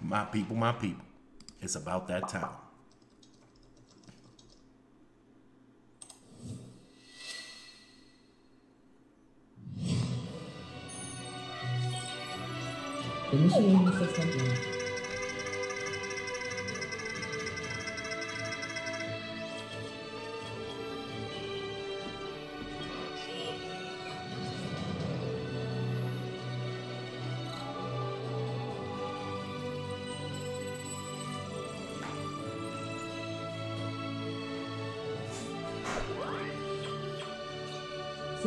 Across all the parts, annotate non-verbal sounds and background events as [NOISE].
My people, my people. It's about that time. Initiating system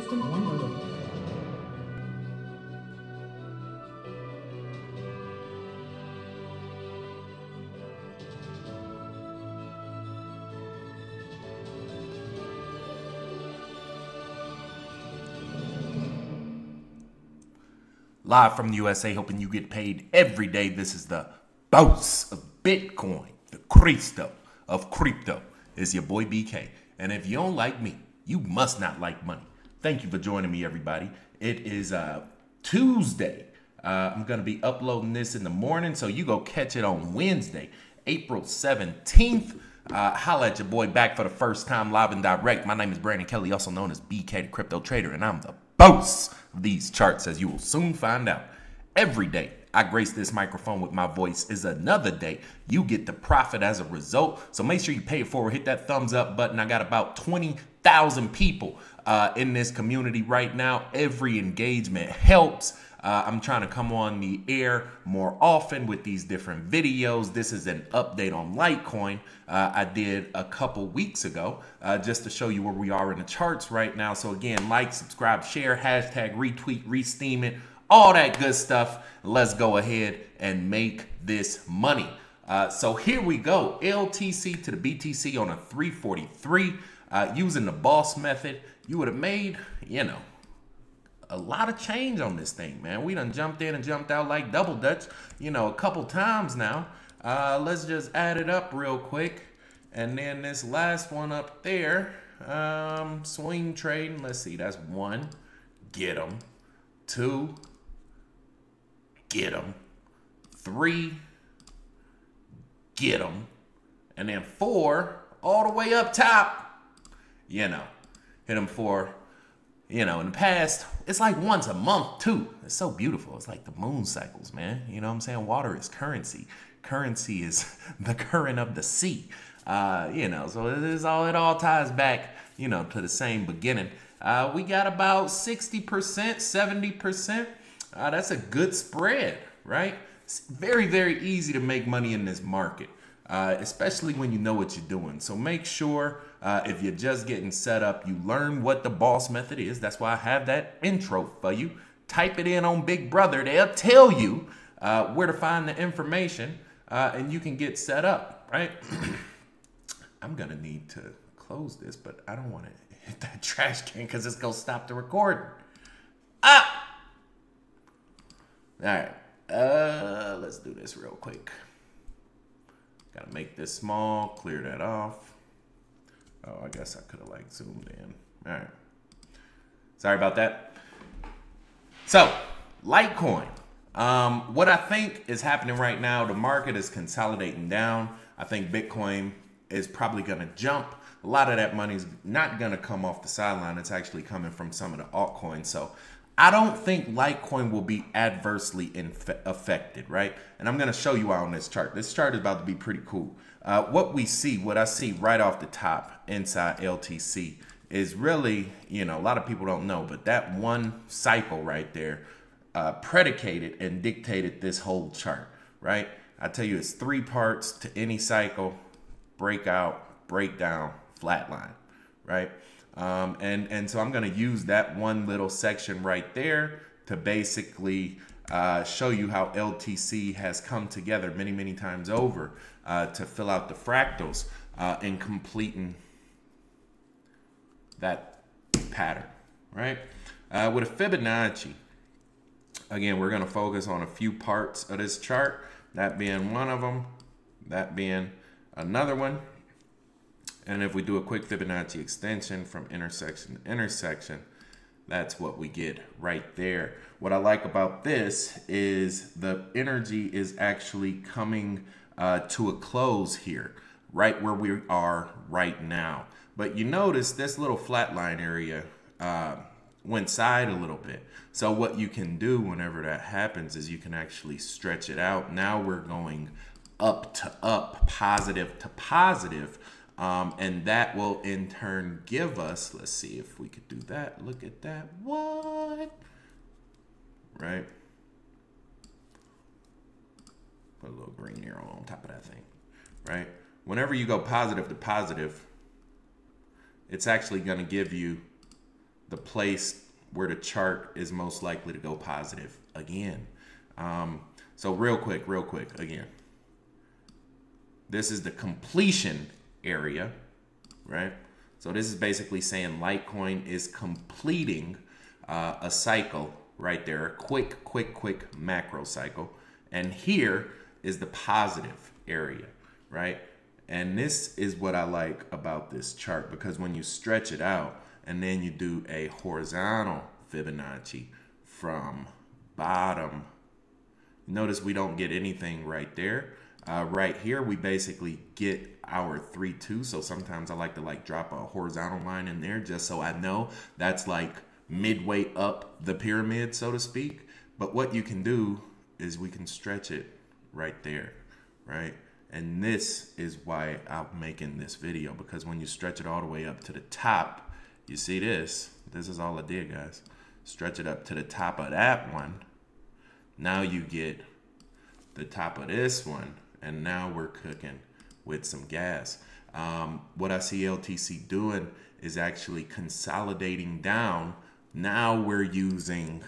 System unloaded. Live from the USA, hoping you get paid every day. This is the boss of Bitcoin, the Cristo of crypto. Is your boy BK. And if you don't like me, you must not like money. Thank you for joining me, everybody. It is uh, Tuesday. Uh, I'm gonna be uploading this in the morning, so you go catch it on Wednesday, April 17th. Uh, holla at your boy back for the first time live and direct. My name is Brandon Kelly, also known as BK the Crypto Trader, and I'm the boss of these charts, as you will soon find out. Every day I grace this microphone with my voice is another day. You get the profit as a result. So make sure you pay it forward. Hit that thumbs up button. I got about 20,000 people uh, in this community right now. Every engagement helps. Uh, I'm trying to come on the air more often with these different videos. This is an update on Litecoin uh, I did a couple weeks ago uh, just to show you where we are in the charts right now. So again, like, subscribe, share, hashtag, retweet, resteem it, all that good stuff. Let's go ahead and make this money. Uh, so here we go. LTC to the BTC on a 343 uh, using the boss method. You would have made, you know, a lot of change on this thing, man. We done jumped in and jumped out like double dutch, you know, a couple times now. Uh, let's just add it up real quick. And then this last one up there, um, swing trading. Let's see, that's one. Get them. Two. Get them. Three. Get them. And then four, all the way up top. You know, hit them for you know, in the past, it's like once a month too. It's so beautiful. It's like the moon cycles, man. You know what I'm saying? Water is currency. Currency is [LAUGHS] the current of the sea. Uh, you know, so it is all it all ties back, you know, to the same beginning. Uh, we got about 60%, 70%. Uh, that's a good spread, right? It's very, very easy to make money in this market, uh, especially when you know what you're doing. So make sure uh, if you're just getting set up, you learn what the boss method is. That's why I have that intro for you. Type it in on Big Brother. They'll tell you uh, where to find the information uh, and you can get set up, right? [CLEARS THROAT] I'm to need to close this, but I don't want to [LAUGHS] hit that trash can because it's to stop the recording. Ah! All right. Uh, let's do this real quick. Got to make this small, clear that off. Oh, I guess I could have like zoomed in. All right. Sorry about that. So, Litecoin. Um, what I think is happening right now, the market is consolidating down. I think Bitcoin is probably going to jump. A lot of that money is not going to come off the sideline. It's actually coming from some of the altcoins. So I don't think Litecoin will be adversely affected, right? And I'm going to show you out on this chart. This chart is about to be pretty cool. Uh, what we see, what I see right off the top inside LTC is really, you know, a lot of people don't know, but that one cycle right there uh, predicated and dictated this whole chart, right? I tell you, it's three parts to any cycle breakout, breakdown, flatline, right? Um, and, and so I'm going to use that one little section right there to basically uh, show you how LTC has come together many, many times over uh, to fill out the fractals uh, in completing that pattern, right? Uh, with a Fibonacci, again, we're going to focus on a few parts of this chart, that being one of them, that being another one. And if we do a quick Fibonacci extension from intersection to intersection, that's what we get right there. What I like about this is the energy is actually coming uh, to a close here, right where we are right now. But you notice this little flat line area uh, went side a little bit. So what you can do whenever that happens is you can actually stretch it out. Now we're going up to up, positive to positive, um, and that will in turn give us, let's see if we could do that. Look at that. What? Right? Put a little green arrow on top of that thing. Right? Whenever you go positive to positive, it's actually going to give you the place where the chart is most likely to go positive again. Um, so real quick, real quick, again. This is the completion area, right? So this is basically saying Litecoin is completing uh, a cycle right there, a quick, quick, quick macro cycle. And here is the positive area, right? And this is what I like about this chart because when you stretch it out and then you do a horizontal Fibonacci from bottom, notice we don't get anything right there. Uh, right here, we basically get our 3-2. So sometimes I like to like drop a horizontal line in there just so I know that's like midway up the pyramid, so to speak. But what you can do is we can stretch it right there, right? And this is why I'm making this video because when you stretch it all the way up to the top, you see this. This is all I did, guys. Stretch it up to the top of that one. Now you get the top of this one and now we're cooking with some gas. Um, what I see LTC doing is actually consolidating down. Now we're using,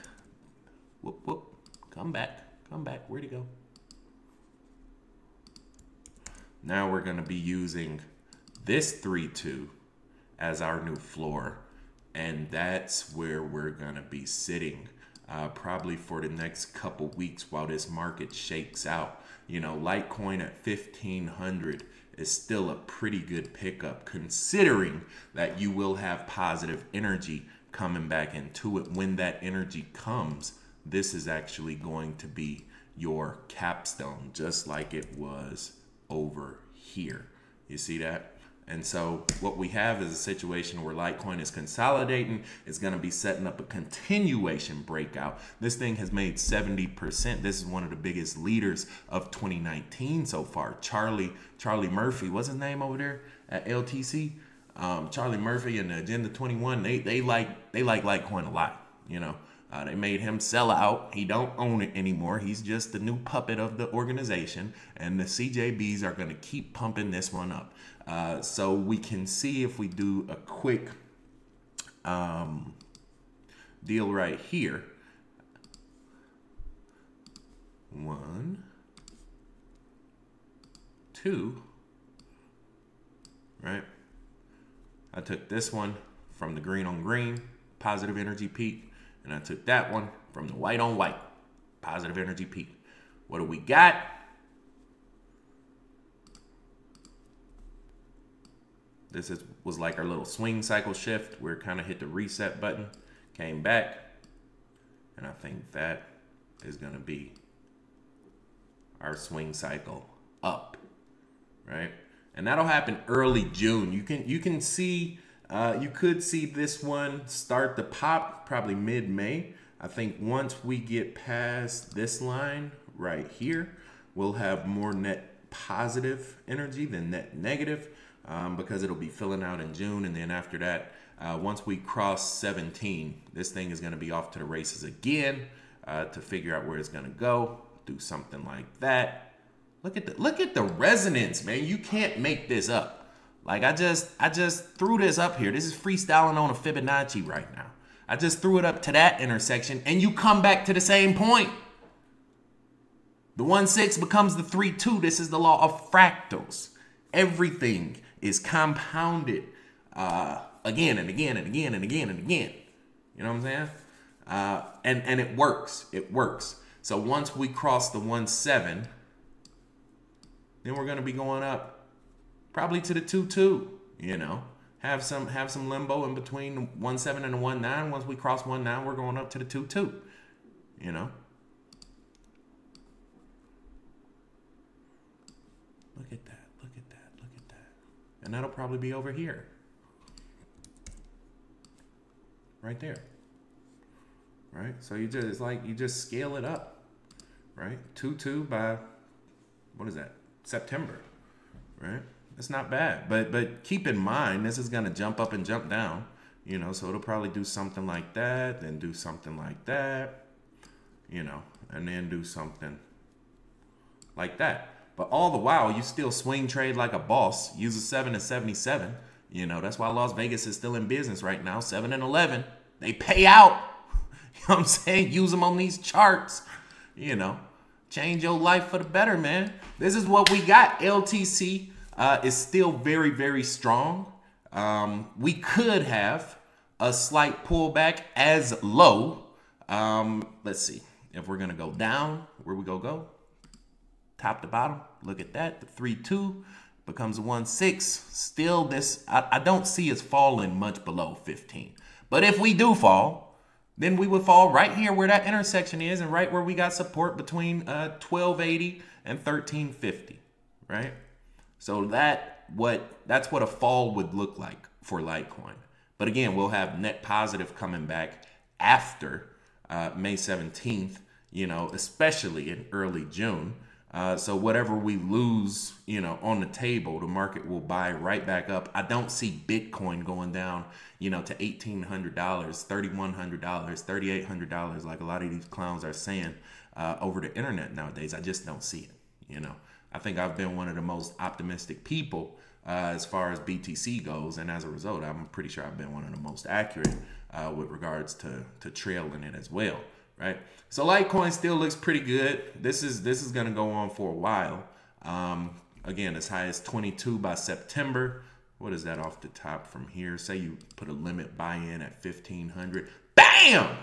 whoop, whoop, come back, come back, where'd he go? Now we're gonna be using this 3-2 as our new floor. And that's where we're gonna be sitting uh, probably for the next couple weeks while this market shakes out. You know, Litecoin at 1500 is still a pretty good pickup considering that you will have positive energy coming back into it. When that energy comes, this is actually going to be your capstone, just like it was over here. You see that? And so what we have is a situation where Litecoin is consolidating. It's going to be setting up a continuation breakout. This thing has made 70%. This is one of the biggest leaders of 2019 so far. Charlie Charlie Murphy, what's his name over there at LTC? Um, Charlie Murphy and Agenda 21, they they like they like Litecoin a lot, you know. Uh, they made him sell out. He don't own it anymore. He's just the new puppet of the organization, and the CJBs are going to keep pumping this one up. Uh, so we can see if we do a quick um, deal right here. One, two, right? I took this one from the green on green, positive energy peak and I took that one from the white on white. Positive energy peak. What do we got? This is, was like our little swing cycle shift. We're kind of hit the reset button, came back, and I think that is going to be our swing cycle up, right? And that'll happen early June. You can you can see uh, you could see this one start to pop probably mid-May. I think once we get past this line right here, we'll have more net positive energy than net negative um, because it'll be filling out in June. And then after that, uh, once we cross 17, this thing is going to be off to the races again uh, to figure out where it's going to go. Do something like that. Look at the look at the resonance, man. You can't make this up. Like I just I just threw this up here. This is freestyling on a Fibonacci right now. I just threw it up to that intersection and you come back to the same point. The 1 6 becomes the 3 2. This is the law of fractals. Everything is compounded uh, again and again and again and again and again. You know what I'm saying? Uh, and, and it works. It works. So once we cross the 1 7, then we're going to be going up probably to the 2 2, you know, have some have some limbo in between one seven and one nine. Once we cross one nine, we're going up to the two two. You know. Look at that. Look at that. Look at that. And that'll probably be over here. Right there. Right? So you just it's like you just scale it up. Right? 2 2 by what is that? September. Right? It's not bad. But but keep in mind this is gonna jump up and jump down. You know, so it'll probably do something like that, then do something like that, you know, and then do something like that. But all the while, you still swing trade like a boss. Use a 7 and 77. You know, that's why Las Vegas is still in business right now. 7 and 11. They pay out. [LAUGHS] You know what I'm saying? Use them on these charts. You know, change your life for the better, man. This is what we got. LTC uh, is still very, very strong. Um, we could have a slight pullback as low. Um, let's see. If we're going to go down, where we go go? Top to bottom. Look at that. The 3-2 becomes a 1-6. Still, this I, I don't see us falling much below 15. But if we do fall, then we would fall right here where that intersection is and right where we got support between uh, 1280 and 1350, right? So that what that's what a fall would look like for Litecoin. But again, we'll have net positive coming back after uh, May 17th, you know, especially in early June. Uh, so whatever we lose, you know, on the table, the market will buy right back up. I don't see Bitcoin going down, you know, to eighteen hundred dollars, thirty one hundred dollars, thirty eight hundred dollars, like a lot of these clowns are saying uh, over the internet nowadays. I just don't see it. You know, I think I've been one of the most optimistic people uh, as far as BTC goes, and as a result, I'm pretty sure I've been one of the most accurate uh, with regards to to trailing it as well right? So Litecoin still looks pretty good. This is this is gonna go on for a while. Um, again, as high as 22 by September. What is that off the top from here? Say you put a limit buy-in at 1500. Bam!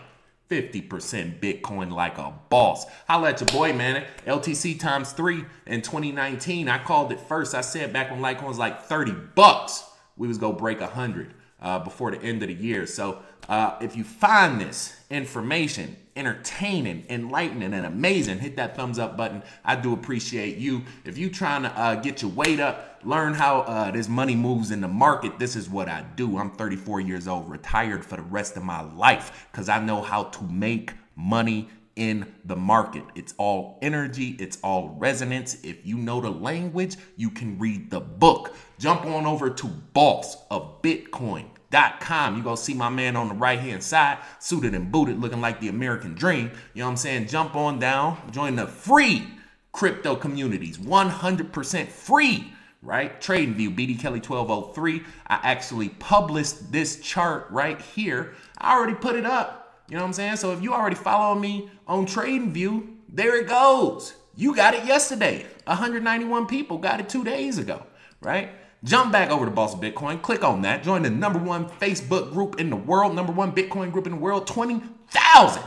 50% Bitcoin like a boss. Holla at your boy, man. LTC times three in 2019. I called it first. I said back when Litecoin was like 30 bucks, we was gonna break 100 uh, before the end of the year. So uh, if you find this information entertaining, enlightening, and amazing, hit that thumbs up button. I do appreciate you. If you trying to uh, get your weight up, learn how uh, this money moves in the market, this is what I do. I'm 34 years old, retired for the rest of my life because I know how to make money in the market. It's all energy, it's all resonance. If you know the language, you can read the book. Jump on over to Boss of Bitcoin com. You gonna see my man on the right hand side, suited and booted, looking like the American dream. You know what I'm saying? Jump on down, join the free crypto communities, 100% free, right? TradingView, BD Kelly 1203. I actually published this chart right here. I already put it up. You know what I'm saying? So if you already follow me on TradingView, there it goes. You got it yesterday. 191 people got it two days ago, right? Jump back over to Boss Bitcoin, click on that, join the number one Facebook group in the world, number one Bitcoin group in the world, 20,000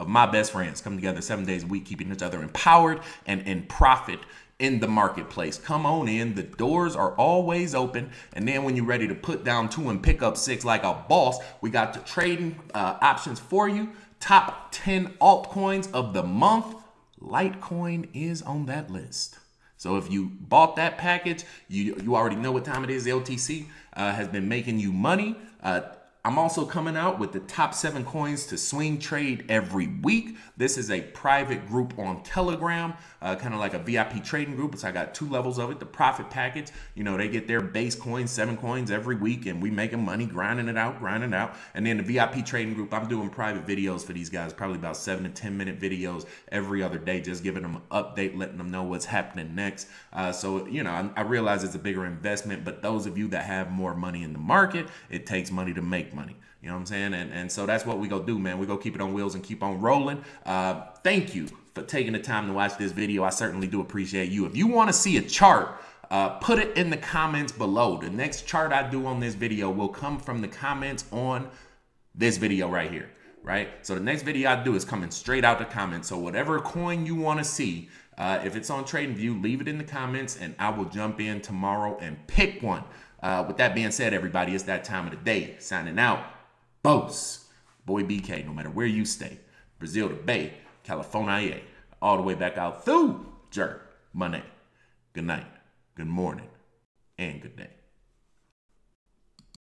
of my best friends come together seven days a week, keeping each other empowered and in profit in the marketplace. Come on in. The doors are always open. And then when you're ready to put down two and pick up six like a boss, we got the trading uh, options for you. Top 10 altcoins of the month. Litecoin is on that list. So if you bought that package, you, you already know what time it is. LTC uh, has been making you money. Uh, I'm also coming out with the top seven coins to swing trade every week. This is a private group on Telegram, uh, kind of like a VIP trading group. So I got two levels of it. The profit package, you know, they get their base coins, seven coins every week, and we making money, grinding it out, grinding it out. And then the VIP trading group, I'm doing private videos for these guys, probably about seven to 10 minute videos every other day, just giving them an update, letting them know what's happening next. Uh, so, you know, I, I realize it's a bigger investment, but those of you that have more money in the market, it takes money to make money. You know what I'm saying? And, and so that's what we go do, man. We go keep it on wheels and keep on rolling. Uh, thank you for taking the time to watch this video. I certainly do appreciate you. If you want to see a chart, uh, put it in the comments below. The next chart I do on this video will come from the comments on this video right here, right? So the next video I do is coming straight out the comments. So whatever coin you want to see, uh, if it's on TradingView, leave it in the comments and I will jump in tomorrow and pick one. Uh, with that being said, everybody, it's that time of the day. Signing out. Boss. Boy BK, no matter where you stay. Brazil to Bay, California, all the way back out through Jerk, Money. Good night, good morning, and good day.